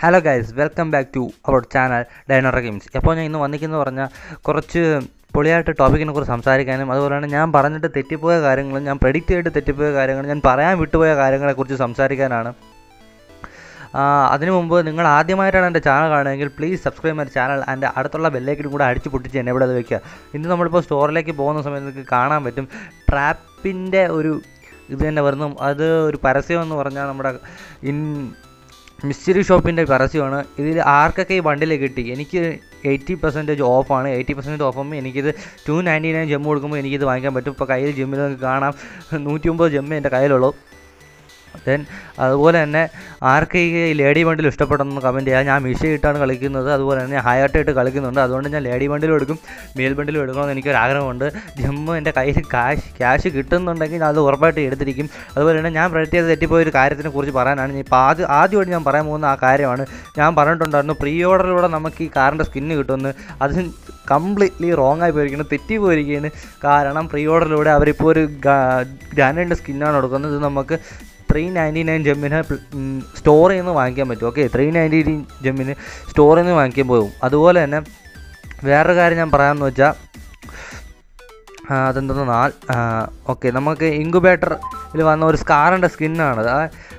Hello guys welcome back to our channel Dinora Games അപ്പോൾ ഞാൻ ഇന്ന് വന്നിരിക്കുന്നത് പറഞ്ഞാൽ കുറച്ച് പൊളിയായിട്ട് ടോപ്പിക്കിനെ കുറിച്ച് സംസാരിക്കാനും അതുപോലെ തന്നെ ഞാൻ പറഞ്ഞിട്ട് തെറ്റിപ്പോയ കാര്യങ്ങളും ഞാൻ പ്രെഡിക്റ്റ് ചെയ്തിട്ട് തെറ്റിപ്പോയ കാര്യങ്ങളും ഞാൻ പറയാൻ വിട്ടുപോയ കാര്യങ്ങളെക്കുറിച്ച് സംസാരിക്കാനാണ്. അതിനു മുമ്പ് നിങ്ങൾ ആദ്യമായിട്ടാണ് എന്റെ ചാനൽ കാണുകയെങ്കിൽ പ്ലീസ് സബ്സ്ക്രൈബ് മൈ ചാനൽ എന്റെ അടുത്തുള്ള ബെല്ലേക്കിനും കൂടെ അടിച്ച് പൊട്ടിച്ച് എന്നെ ഇവിടെ വയ്ക്കുക ഇന്ന് നമ്മളിപ്പോൾ സ്റ്റോറിലേക്ക് പോകുന്ന സമയത്ത് നിങ്ങൾക്ക് കാണാൻ പറ്റും ട്രാപ്പിന്റെ ഒരു ഇത് തന്നെ വരുന്നു. അത് ഒരു പരസ്യം എന്ന് പറഞ്ഞാൽ നമ്മുടെ ഇൻ മിസ്റ്ററി ഷോപ്പിന്റെ പരസ്യമാണ്. ഇതിൽ ആർക്കൊക്കെ ഈ ബണ്ടിൽ കിട്ടി? എനിക്ക് എയ്റ്റി പെർസെന്റേജ് ഓഫാണ് എയ്റ്റി പെർസെന്റേജ് ഓഫാകുമ്പോൾ എനിക്കിത് ടു നയന്റി നയൻ ജെമ്മ് കൊടുക്കുമ്പോൾ എനിക്കിത് വാങ്ങിക്കാൻ പറ്റും. ഇപ്പോൾ കയ്യിൽ ജിമ്മിൽ നിങ്ങൾക്ക് കാണാം. നൂറ്റി ഒമ്പത് ജെമ്മ് എന്റെ കയ്യിലുള്ളൂ. ദെൻ അതുപോലെ തന്നെ ആർക്ക് ഈ ലേഡി ബണ്ടിൽ ഇഷ്ടപ്പെടുന്നു കമന്റ് ചെയ്യാം. ഞാൻ മിഷ ഇട്ടാണ് കളിക്കുന്നത്. അതുപോലെ തന്നെ ഹയർട്ട് ഇട്ട് കളിക്കുന്നുണ്ട്. അതുകൊണ്ട് ഞാൻ ലേഡി ബണ്ടിലും എടുക്കും. മെയിൽ ബണ്ടിലും എടുക്കണമെന്ന് എനിക്കൊരു ആഗ്രഹമുണ്ട്. ജമ്മു എന്റെ കയ്യിൽ ക്യാഷ് ക്യാഷ് കിട്ടുന്നുണ്ടെങ്കിൽ ഞാൻ അത് ഉറപ്പായിട്ട് എടുത്തിരിക്കും. അതുപോലെ തന്നെ ഞാൻ പ്രൊജക്റ്റ് ചെയ്ത് തെറ്റിപ്പോയ ഒരു കാര്യത്തിനെ കുറിച്ച് പറയാനാണ് ഇപ്പോൾ ആദ്യം ആദ്യമായിട്ട് ഞാൻ പറയാൻ പോകുന്ന ആ കാര്യമാണ്. ഞാൻ പറഞ്ഞിട്ടുണ്ടായിരുന്നു പ്രീ ഓർഡറിലൂടെ നമുക്ക് ഈ കാറിന്റെ സ്കിന്ന് കിട്ടുമെന്ന്. അത് കംപ്ലീറ്റ്ലി റോങ് ആയി പോയിരിക്കുന്നു തെറ്റി പോയിരിക്കുകയാണ് കാരണം പ്രീ ഓർഡറിലൂടെ അവരിപ്പോൾ ഒരു ഗ്രാനൈഡിന്റെ സ്കിന്നാണ് കൊടുക്കുന്നത്. ഇത് നമുക്ക് ത്രീ നയന്റി നയൻ ജെമ്മിന് സ്റ്റോറിൽ നിന്ന് വാങ്ങിക്കാൻ പറ്റും. ഓക്കെ ത്രീ നയന്റി നയൻ ജെമ്മിന് സ്റ്റോറിൽ നിന്ന് വാങ്ങിക്കാൻ പോകും അതുപോലെ തന്നെ വേറൊരു കാര്യം ഞാൻ പറയാമെന്ന് വെച്ചാൽ അതെന്തെന്നാൽ ഓക്കെ നമുക്ക് ഇൻക്യുബേറ്ററിൽ വന്ന ഒരു സ്കാറിന്റെ സ്കിന്നാണ് ആ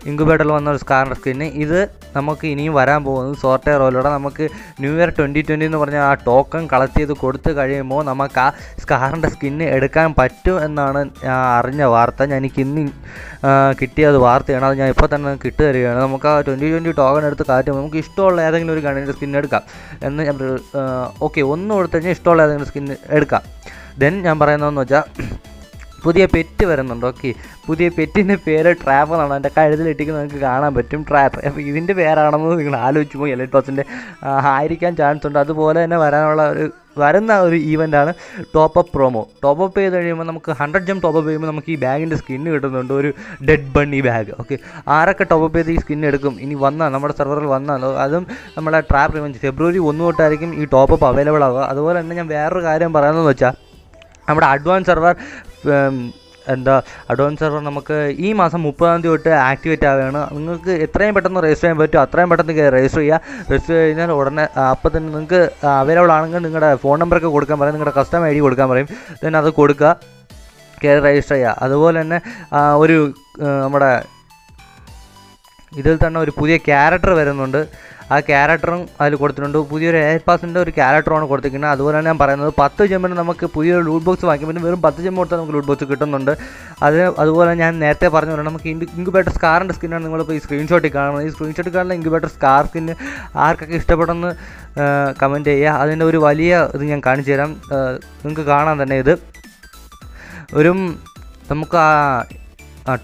ഇൻക്യുബേറ്ററിൽ വന്ന ഒരു സ്കാറിന്റെ സ്കിന്ന് ഇത് നമുക്ക് ഇനിയും വരാൻ പോകുന്നത് സോർട്ടേ റോയിലൂടെ നമുക്ക് ന്യൂ ഇയർ ട്വന്റി ട്വന്റി എന്ന് പറഞ്ഞ ആ ടോക്കൺ കളക്ട് ചെയ്ത് കൊടുത്തു കഴിയുമ്പോൾ നമുക്ക് ആ സ്കാറിന്റെ സ്കിന്ന് എടുക്കാൻ പറ്റും എന്നാണ് അറിഞ്ഞ വാർത്ത. ഞാൻ എനിക്ക് ഇന്ന് കിട്ടിയ അത് വാർത്തയാണ്. അത് ഞാൻ ഇപ്പോൾ തന്നെ കിട്ടു തരികയാണ്. നമുക്ക് ആ ട്വന്റി ട്വന്റി ടോക്കൺ എടുത്ത് കാറ്റ് നമുക്ക് ഇഷ്ടമുള്ള ഏതെങ്കിലും ഒരു ഗണ്ണിന്റെ സ്കിൻ എടുക്കാം. എന്ന് ഞാൻ ഓക്കെ ഒന്ന് കൊടുത്തു കഴിഞ്ഞാൽ ഇഷ്ടമുള്ള ഏതെങ്കിലും സ്കിൻ എടുക്കാം. ദെൻ ഞാൻ പറയുന്നതെന്ന് വെച്ചാൽ പുതിയ പെറ്റ് വരുന്നുണ്ട്. ഓക്കെ. പുതിയ പെറ്റിന്റെ പേര് ട്രാപ്പ് എന്നാണ്. എന്റെ കഴുതിലിട്ടിരിക്കുന്നത് നിങ്ങൾക്ക് കാണാൻ പറ്റും. ട്രാപ്പ് അപ്പോൾ ഇതിന്റെ പേരാണെന്ന് നിങ്ങൾ ആലോചിച്ച് പോയി. എലൈറ്റ് പാസിന്റെ ആയിരിക്കാൻ ചാൻസ് ഉണ്ട്. അതുപോലെ തന്നെ വരാനുള്ള ഒരു വരുന്ന ഒരു ഈവന്റാണ് top up promo top up ചെയ്ത് കഴിയുമ്പോൾ നമുക്ക് ഹൺഡ്രഡ് ജം ടോപ്പ് അപ്പ് ചെയ്യുമ്പോൾ നമുക്ക് ഈ ബാഗിന്റെ സ്കിന്ന് കിട്ടുന്നുണ്ട്. ഒരു ഡെഡ് ബണ്ണി ബാഗ് ഓക്കെ. ആരൊക്കെ ടോപ്പ് അപ്പ് ചെയ്ത് ഈ സ്കിൻ എടുക്കും? ഇനി വന്നാൽ നമ്മുടെ സെർവറിൽ വന്നാൽ അതും നമ്മുടെ ട്രാപ്പ് റിവഞ്ച് ഫെബ്രുവരി ഒന്ന് തൊട്ടായിരിക്കും ഈ ടോപ്പ് അപ്പ് അവൈലബിൾ ആവുക. അതുപോലെ തന്നെ ഞാൻ വേറൊരു കാര്യം പറയുന്നതെന്ന് വെച്ചാൽ നമ്മുടെ അഡ്വാൻസ് സെർവർ എന്താ അഡ്വാൻസ് സെർവർ നമുക്ക് ഈ മാസം മുപ്പതാം തീയതി തൊട്ട് ആക്ടിവേറ്റ് ആവുകയാണ്. നിങ്ങൾക്ക് എത്രയും പെട്ടെന്ന് രജിസ്റ്റർ ചെയ്യാൻ പറ്റും. അത്രയും പെട്ടെന്ന് രജിസ്റ്റർ ചെയ്യുക രജിസ്റ്റർ കഴിഞ്ഞാൽ ഉടനെ അപ്പോൾ തന്നെ നിങ്ങൾക്ക് അവൈലബിൾ ആണെങ്കിൽ നിങ്ങളുടെ ഫോൺ നമ്പറൊക്കെ കൊടുക്കാൻ പറയും. നിങ്ങളുടെ കസ്റ്റമർ ഐ ഡി കൊടുക്കാൻ പറയും. ദെൻ അത് കൊടുക്കുക. കയറി രജിസ്റ്റർ ചെയ്യുക. അതുപോലെ തന്നെ ഒരു നമ്മുടെ ഇതിൽ തന്നെ ഒരു പുതിയ ക്യാരക്ടർ വരുന്നുണ്ട്. ആ ക്യാരക്ടറും അതിൽ കൊടുത്തിട്ടുണ്ട്. പുതിയൊരു എയർ പാസിന്റെ ഒരു ക്യാരക്ടറാണ് കൊടുത്തിരിക്കുന്നത്. അതുപോലെ തന്നെ ഞാൻ പറയുന്നത് പത്ത് ജമ്മിന് നമുക്ക് പുതിയൊരു ലൂട്ട് ബോക്സ് വാങ്ങിക്കുമ്പോൾ വെറും പത്ത് ജമ്മ കൊടുത്താൽ നമുക്ക് ലൂട്ട് ബോക്സ് കിട്ടുന്നുണ്ട്. അത് അതുപോലെ ഞാൻ നേരത്തെ പറഞ്ഞു പോലെ നമുക്ക് ഇൻക്യുബേറ്റർ സ്കാറിന്റെ സ്കിന്നാണ് നിങ്ങളിപ്പോൾ ഈ സ്ക്രീൻഷോട്ടിൽ കാണുന്നത്. ഈ സ്ക്രീൻഷോട്ടിൽ കാണുന്ന ഇൻക്യുബേറ്റർ സ്കാർ സ്കിന്ന് ആർക്കൊക്കെ ഇഷ്ടപ്പെടുന്നു കമന്റ് ചെയ്യുക. അതിന്റെ ഒരു വലിയ ഇത് ഞാൻ കാണിച്ചു തരാം നിങ്ങൾക്ക് കാണാൻ തന്നെ ഇത്. ഒരു നമുക്ക് ആ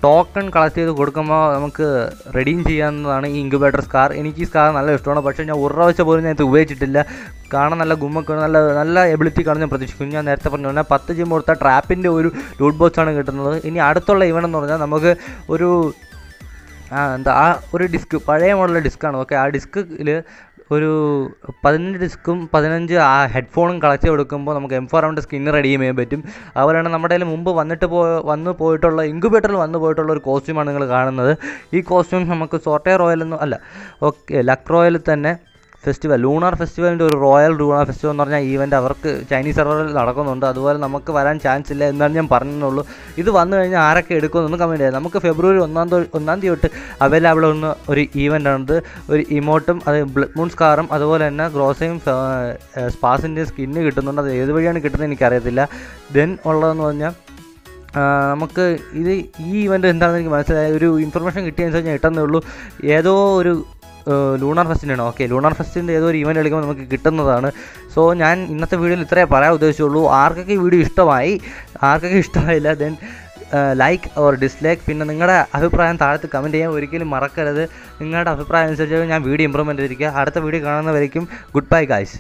ടോക്കൺ കളക്ട് ചെയ്ത് കൊടുക്കുമ്പോൾ നമുക്ക് റെഡീം ചെയ്യാവുന്നതാണ് ഈ ഇൻക്യുബേറ്റർ സ്കാർ എനിക്ക് ഈ സ്കാർ നല്ല ഇഷ്ടമാണ്. പക്ഷേ ഞാൻ ഒരു പ്രാവശ്യം പോലും ഞാൻ ഇത് ഉപയോഗിച്ചിട്ടില്ല. കാണാൻ നല്ല ഗുമ്മൊക്കെ നല്ല നല്ല എബിലിറ്റി കാണും ഞാൻ പ്രതീക്ഷിക്കുന്നു. ഞാൻ നേരത്തെ പറഞ്ഞു പറഞ്ഞാൽ പത്ത് ജിം കൊടുത്ത ട്രാപ്പിന്റെ ഒരു ലൂട്ട് ബോക്സ് ആണ് കിട്ടുന്നത്. ഇനി അടുത്തുള്ള ഇവൻ എന്ന് പറഞ്ഞാൽ നമുക്ക് ഒരു എന്താ ആ ഒരു ഡിസ്ക് പഴയ ഡിസ്ക് ആണ്. ഓക്കെ ആ ഡിസ്കിൽ ഒരു പതിനഞ്ച് ഡിസ്ക്കും പതിനഞ്ച് ആ ഹെഡ്ഫോണും ചെയ്ത് കൊടുക്കുമ്പോൾ നമുക്ക് M four round skin ready ചെയ്യാൻ പറ്റും. അതുപോലെയാണ് നമ്മുടെ കയ്യിൽ മുമ്പ് വന്നിട്ട് പോ വന്ന് പോയിട്ടുള്ള ഇൻക്യുബേറ്ററിൽ വന്നു പോയിട്ടുള്ള ഒരു കോസ്റ്റ്യൂമാണ് നിങ്ങൾ കാണുന്നത്. ഈ കോസ്റ്റ്യൂം നമുക്ക് സോട്ടേ റോയൽ അല്ല ഓക്കെ ലക് റോയൽ തന്നെ ഫെസ്റ്റിവൽ ലൂണാർ ഫെസ്റ്റിവലിന്റെ ഒരു റോയൽ ലൂണാർ ഫെസ്റ്റിവൽ എന്ന് പറഞ്ഞാൽ ഈവന്റ് അവർക്ക് ചൈനീസ് സെർവറിൽ നടക്കുന്നുണ്ട്. അതുപോലെ നമുക്ക് വരാൻ ചാൻസ് ഇല്ല എന്നാണ് ഞാൻ പറഞ്ഞുള്ളൂ ഇത് വന്നു കഴിഞ്ഞാൽ ആരൊക്കെ എടുക്കുമെന്ന് കമന്റ് ചെയ്യാം നമുക്ക് ഫെബ്രുവരി ഒന്നാം തീയതി ഒന്നാം തീയതി തൊട്ട് അവൈലബിൾ ഒന്ന് ഒരു ഈവന്റ് ആണത്. ഒരു ഇമോട്ടും അത് ബ്ലഡ് മൂൺ സ്കാറും അതുപോലെ തന്നെ ഗ്രോസയും സ്പാസിന്റെ സ്കിന്ന് കിട്ടുന്നുണ്ട്. അത് ഏത് വഴിയാണ് കിട്ടുന്നത് എനിക്കറിയത്തില്ല. ദെൻ ഉള്ളതെന്ന് പറഞ്ഞാൽ നമുക്ക് ഇത് ഈ ഇവന്റ് എന്താണെന്ന് എനിക്ക് മനസ്സിലായ ഒരു ഇൻഫർമേഷൻ കിട്ടിയതനുസരിച്ച് ഞാൻ ഇട്ടെന്നേ ഉള്ളൂ. ഏതോ ഒരു ലൂണാർ ഫെസ്റ്റിനാണ് ഓക്കെ ലൂണാർ ഫെസ്റ്റിന്റെ ഏതോ ഒരു ഇവന്റ് കളിക്കുമ്പോൾ നമുക്ക് കിട്ടുന്നതാണ്. സോ ഞാൻ ഇന്നത്തെ വീഡിയോയിൽ ഇത്രയേ പറയാൻ ഉദ്ദേശിച്ചുള്ളൂ. ആർക്കൊക്കെ ഈ വീഡിയോ ഇഷ്ടമായി? ആർക്കൊക്കെ ഇഷ്ടമായില്ല ദെൻ ലൈക്ക് ഓർ ഡിസ്ലൈക്ക് പിന്നെ നിങ്ങളുടെ അഭിപ്രായം താഴത്ത് കമന്റ് ചെയ്യാൻ ഒരിക്കലും മറക്കരുത്. നിങ്ങളുടെ അഭിപ്രായം അനുസരിച്ച് ഞാൻ വീഡിയോ ഇമ്പ്രൂവ്മെന്റ് ചെയ്തിരിക്കുക. അടുത്ത വീഡിയോ കാണുന്നവരേക്കും ഗുഡ് ബൈ ഗായ്സ്